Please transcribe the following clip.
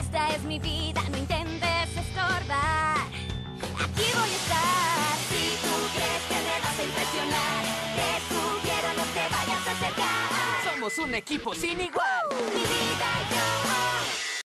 Esta es mi vida, no intentes estorbar. Aquí voy a estar. Si tú crees que me vas a impresionar, te sugiero no te vayas a acercar. Somos un equipo sin igual. Uh,